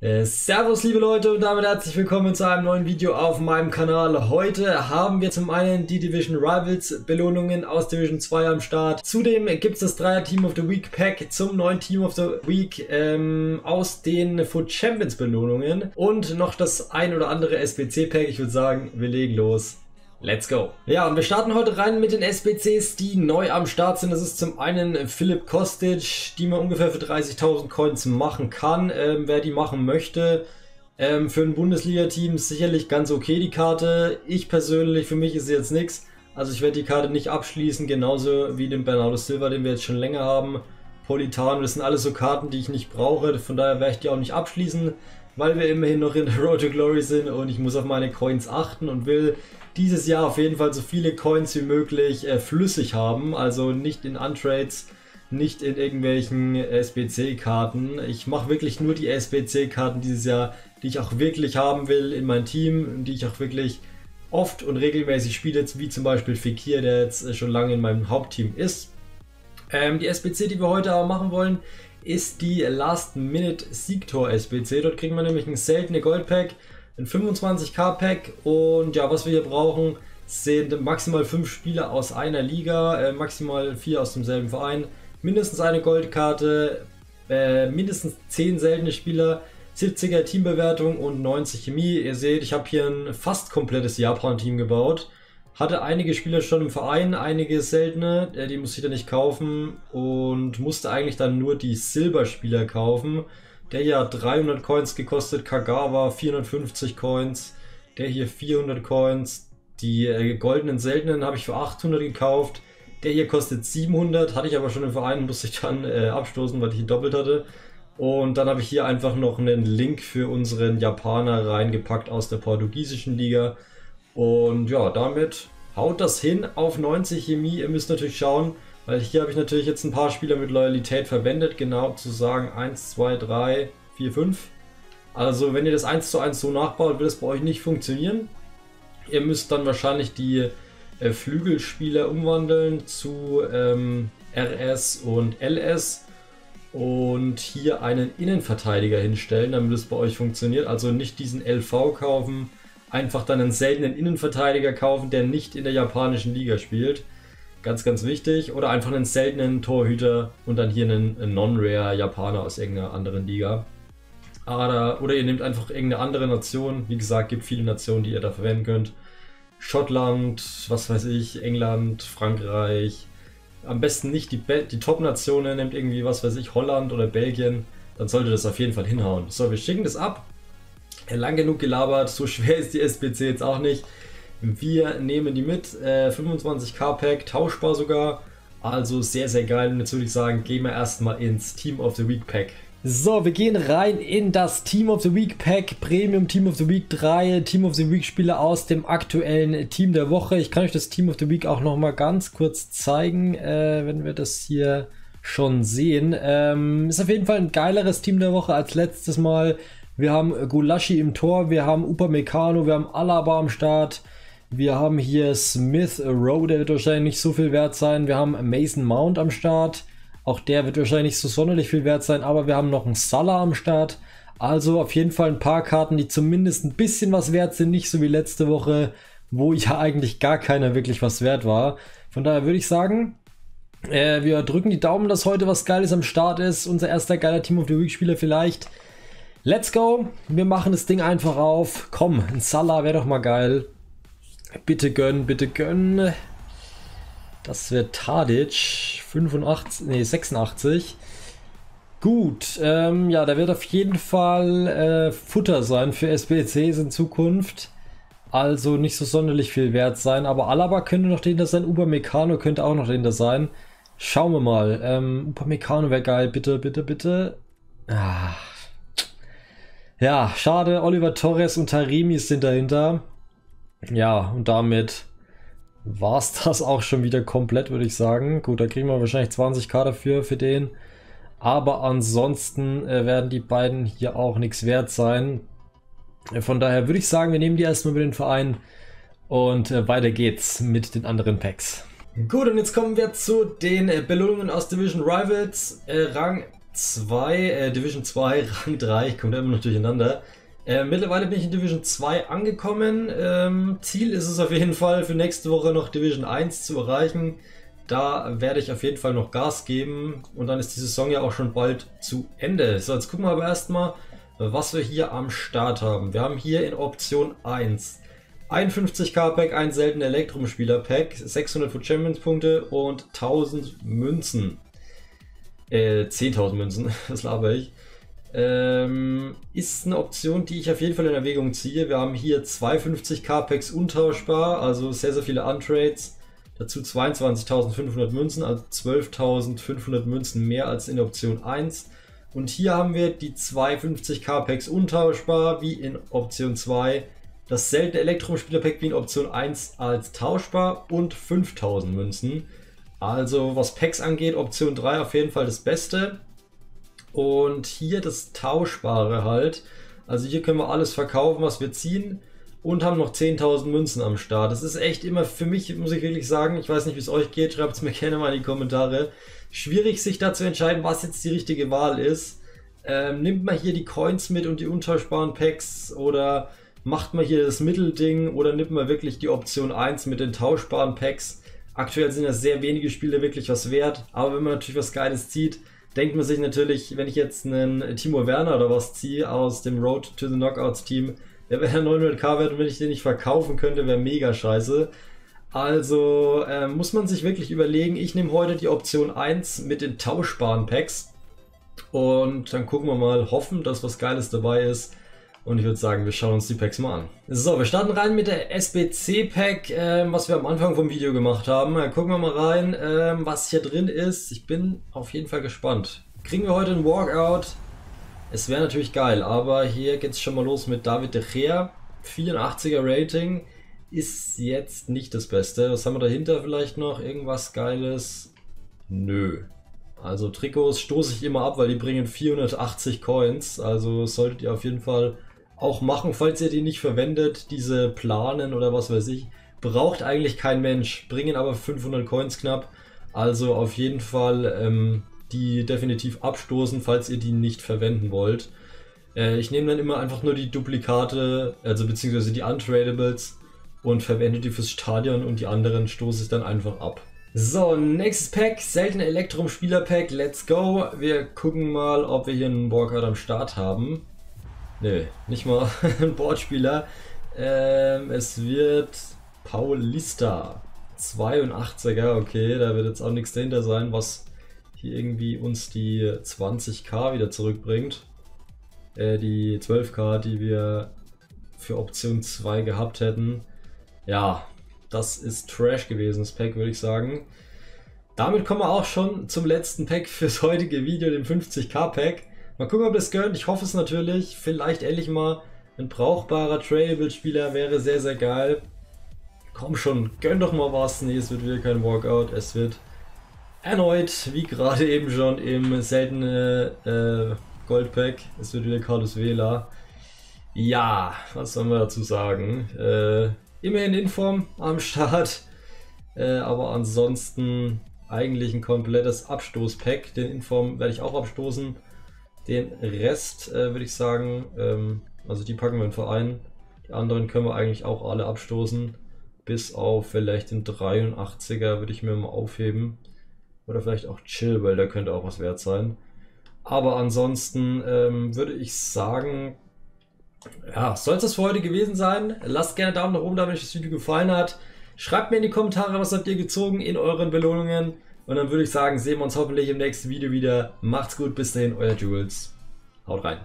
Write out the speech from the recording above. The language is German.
Äh, servus liebe Leute und damit herzlich willkommen zu einem neuen Video auf meinem Kanal. Heute haben wir zum einen die Division Rivals Belohnungen aus Division 2 am Start. Zudem gibt es das Dreier Team of the Week Pack zum neuen Team of the Week ähm, aus den Foot Champions Belohnungen und noch das ein oder andere SBC Pack. Ich würde sagen, wir legen los. Let's go. Ja, und wir starten heute rein mit den SBCs, die neu am Start sind. Das ist zum einen Philipp Kostic, die man ungefähr für 30.000 Coins machen kann. Ähm, wer die machen möchte, ähm, für ein Bundesliga-Team sicherlich ganz okay die Karte. Ich persönlich, für mich ist sie jetzt nichts. Also ich werde die Karte nicht abschließen, genauso wie den Bernardo Silva, den wir jetzt schon länger haben. Politano, das sind alles so Karten, die ich nicht brauche. Von daher werde ich die auch nicht abschließen, weil wir immerhin noch in Road to Glory sind und ich muss auf meine Coins achten und will dieses Jahr auf jeden Fall so viele Coins wie möglich äh, flüssig haben, also nicht in Untrades, nicht in irgendwelchen SBC-Karten. Ich mache wirklich nur die SBC-Karten dieses Jahr, die ich auch wirklich haben will in mein Team, die ich auch wirklich oft und regelmäßig spiele, wie zum Beispiel Fekir, der jetzt äh, schon lange in meinem Hauptteam ist. Ähm, die SBC, die wir heute aber machen wollen, ist die Last Minute Siegtor SBC. Dort kriegen wir nämlich ein seltene Goldpack ein 25k Pack und ja, was wir hier brauchen, sind maximal 5 Spieler aus einer Liga, äh, maximal 4 aus demselben Verein, mindestens eine Goldkarte, äh, mindestens 10 seltene Spieler, 70er Teambewertung und 90 Chemie. Ihr seht, ich habe hier ein fast komplettes Japan-Team gebaut. Hatte einige Spieler schon im Verein, einige seltene, äh, die musste ich dann nicht kaufen und musste eigentlich dann nur die Silberspieler kaufen. Der hier hat 300 Coins gekostet, Kagawa 450 Coins, der hier 400 Coins. Die äh, goldenen seltenen habe ich für 800 gekauft. Der hier kostet 700, hatte ich aber schon im Verein, musste ich dann äh, abstoßen, weil ich ihn doppelt hatte. Und dann habe ich hier einfach noch einen Link für unseren Japaner reingepackt aus der portugiesischen Liga. Und ja, damit haut das hin auf 90 Chemie. Ihr müsst natürlich schauen, weil hier habe ich natürlich jetzt ein paar Spieler mit Loyalität verwendet, genau zu sagen 1, 2, 3, 4, 5. Also wenn ihr das 1 zu 1 so nachbaut, wird es bei euch nicht funktionieren. Ihr müsst dann wahrscheinlich die äh, Flügelspieler umwandeln zu ähm, RS und LS und hier einen Innenverteidiger hinstellen, damit es bei euch funktioniert. Also nicht diesen LV kaufen, einfach dann einen seltenen Innenverteidiger kaufen, der nicht in der japanischen Liga spielt. Ganz, ganz wichtig. Oder einfach einen seltenen Torhüter und dann hier einen Non-Rare Japaner aus irgendeiner anderen Liga. Oder, oder ihr nehmt einfach irgendeine andere Nation. Wie gesagt, gibt viele Nationen, die ihr da verwenden könnt. Schottland, was weiß ich, England, Frankreich. Am besten nicht die, die Top-Nationen, nehmt irgendwie, was weiß ich, Holland oder Belgien. Dann sollte das auf jeden Fall hinhauen. So, wir schicken das ab. Lang genug gelabert, so schwer ist die SBC jetzt auch nicht. Wir nehmen die mit, äh, 25k Pack, tauschbar sogar. Also sehr, sehr geil. Und jetzt würde ich sagen, gehen wir erstmal ins Team of the Week Pack. So, wir gehen rein in das Team of the Week Pack, Premium Team of the Week 3, Team of the Week Spieler aus dem aktuellen Team der Woche. Ich kann euch das Team of the Week auch nochmal ganz kurz zeigen, äh, wenn wir das hier schon sehen. Ähm, ist auf jeden Fall ein geileres Team der Woche als letztes Mal. Wir haben Gulaschi im Tor, wir haben Upamecano, wir haben Alaba am Start, wir haben hier Smith Rowe, der wird wahrscheinlich nicht so viel wert sein. Wir haben Mason Mount am Start. Auch der wird wahrscheinlich nicht so sonderlich viel wert sein, aber wir haben noch einen Salah am Start. Also auf jeden Fall ein paar Karten, die zumindest ein bisschen was wert sind, nicht so wie letzte Woche, wo ja eigentlich gar keiner wirklich was wert war. Von daher würde ich sagen, äh, wir drücken die Daumen, dass heute was Geiles am Start ist. Unser erster geiler Team of the Week Spieler vielleicht. Let's go. Wir machen das Ding einfach auf. Komm, ein Salah wäre doch mal geil. Bitte gönn, bitte gönn. Das wird Tadic. 85, nee, 86. Gut, ähm, ja, da wird auf jeden Fall äh, Futter sein für SBCs in Zukunft. Also nicht so sonderlich viel wert sein. Aber Alaba könnte noch dahinter sein. Upamecano könnte auch noch dahinter sein. Schauen wir mal. Ähm, Upamecano wäre geil. Bitte, bitte, bitte. Ah. Ja, schade. Oliver Torres und Tarimi sind dahinter. Ja, und damit war es das auch schon wieder komplett, würde ich sagen. Gut, da kriegen wir wahrscheinlich 20k dafür, für den. Aber ansonsten äh, werden die beiden hier auch nichts wert sein. Von daher würde ich sagen, wir nehmen die erstmal mit den Verein und äh, weiter geht's mit den anderen Packs. Gut, und jetzt kommen wir zu den äh, Belohnungen aus Division Rivals. Äh, Rang 2, äh, Division 2, Rang 3, ich komme da immer noch durcheinander. Äh, mittlerweile bin ich in Division 2 angekommen. Ähm, Ziel ist es auf jeden Fall für nächste Woche noch Division 1 zu erreichen. Da werde ich auf jeden Fall noch Gas geben und dann ist die Saison ja auch schon bald zu Ende. So, jetzt gucken wir aber erstmal, was wir hier am Start haben. Wir haben hier in Option 1 51k Pack, ein seltener Elektrum-Spieler Pack, 600 für Champions Punkte und 1000 Münzen. Äh, 10.000 Münzen, das laber ich. Ähm, ist eine Option, die ich auf jeden Fall in Erwägung ziehe. Wir haben hier 52k Packs untauschbar, also sehr, sehr viele Untrades. Dazu 22.500 Münzen, also 12.500 Münzen mehr als in Option 1. Und hier haben wir die 52k Packs untauschbar, wie in Option 2. Das seltene Elektrum-Spieler-Pack wie in Option 1 als tauschbar und 5000 Münzen. Also was Packs angeht, Option 3 auf jeden Fall das Beste. Und hier das Tauschbare halt. Also hier können wir alles verkaufen, was wir ziehen. Und haben noch 10.000 Münzen am Start. Das ist echt immer für mich, muss ich wirklich sagen, ich weiß nicht, wie es euch geht, schreibt es mir gerne mal in die Kommentare. Schwierig sich da zu entscheiden, was jetzt die richtige Wahl ist. Ähm, nimmt man hier die Coins mit und die untauschbaren Packs oder macht man hier das Mittelding oder nimmt man wirklich die Option 1 mit den tauschbaren Packs? Aktuell sind ja sehr wenige Spiele wirklich was wert, aber wenn man natürlich was Geiles zieht, denkt man sich natürlich, wenn ich jetzt einen Timo Werner oder was ziehe aus dem Road to the Knockouts Team, der wäre 900k wert und wenn ich den nicht verkaufen könnte, wäre mega scheiße. Also äh, muss man sich wirklich überlegen, ich nehme heute die Option 1 mit den tauschbaren Packs und dann gucken wir mal, hoffen, dass was Geiles dabei ist. Und ich würde sagen, wir schauen uns die Packs mal an. So, wir starten rein mit der SBC-Pack, äh, was wir am Anfang vom Video gemacht haben. Äh, gucken wir mal rein, äh, was hier drin ist. Ich bin auf jeden Fall gespannt. Kriegen wir heute einen Walkout? Es wäre natürlich geil, aber hier geht es schon mal los mit David de Gea. 84er Rating ist jetzt nicht das Beste. Was haben wir dahinter vielleicht noch? Irgendwas Geiles? Nö. Also Trikots stoße ich immer ab, weil die bringen 480 Coins. Also solltet ihr auf jeden Fall auch machen, falls ihr die nicht verwendet, diese Planen oder was weiß ich. Braucht eigentlich kein Mensch, bringen aber 500 Coins knapp. Also auf jeden Fall ähm, die definitiv abstoßen, falls ihr die nicht verwenden wollt. Äh, ich nehme dann immer einfach nur die Duplikate, also beziehungsweise die Untradables und verwende die fürs Stadion und die anderen stoße ich dann einfach ab. So, nächstes Pack, seltene Elektrum Spieler Pack, let's go. Wir gucken mal, ob wir hier einen Walkout am Start haben. Nö, nicht mal ein Bordspieler. Ähm, es wird Paulista. 82er, okay, da wird jetzt auch nichts dahinter sein, was hier irgendwie uns die 20k wieder zurückbringt. Äh, die 12k, die wir für Option 2 gehabt hätten. Ja, das ist Trash gewesen, das Pack, würde ich sagen. Damit kommen wir auch schon zum letzten Pack fürs heutige Video, dem 50k Pack. Mal gucken, ob das gönnt. Ich hoffe es natürlich. Vielleicht endlich mal ein brauchbarer Tradable-Spieler wäre sehr, sehr geil. Komm schon, gönn doch mal was. Nee, es wird wieder kein Walkout. Es wird erneut, wie gerade eben schon, im seltenen äh, Goldpack. Es wird wieder Carlos Vela. Ja, was soll man dazu sagen? Äh, immerhin in Form am Start. Äh, aber ansonsten eigentlich ein komplettes Abstoßpack. Den Inform werde ich auch abstoßen. Den Rest äh, würde ich sagen, ähm, also die packen wir in Verein. Die anderen können wir eigentlich auch alle abstoßen. Bis auf vielleicht den 83er würde ich mir mal aufheben. Oder vielleicht auch Chill, weil der könnte auch was wert sein. Aber ansonsten ähm, würde ich sagen, ja, soll es das für heute gewesen sein? Lasst gerne Daumen nach oben da, wenn euch das Video gefallen hat. Schreibt mir in die Kommentare, was habt ihr gezogen in euren Belohnungen. Und dann würde ich sagen, sehen wir uns hoffentlich im nächsten Video wieder. Macht's gut, bis dahin, euer Jules. Haut rein.